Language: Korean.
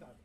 이거 안